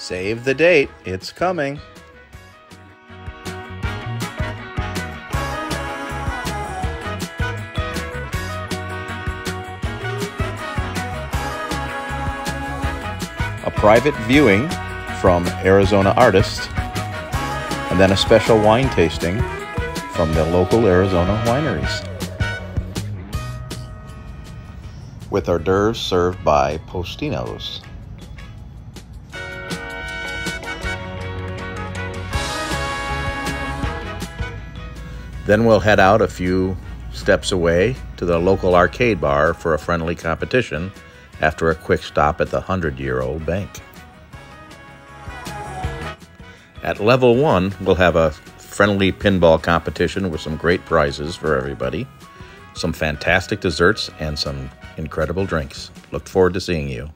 Save the date, it's coming. A private viewing from Arizona artists, and then a special wine tasting from the local Arizona wineries. With hors d'oeuvres served by Postinos. Then we'll head out a few steps away to the local arcade bar for a friendly competition after a quick stop at the 100 year old bank. At level one, we'll have a friendly pinball competition with some great prizes for everybody, some fantastic desserts, and some incredible drinks. Look forward to seeing you.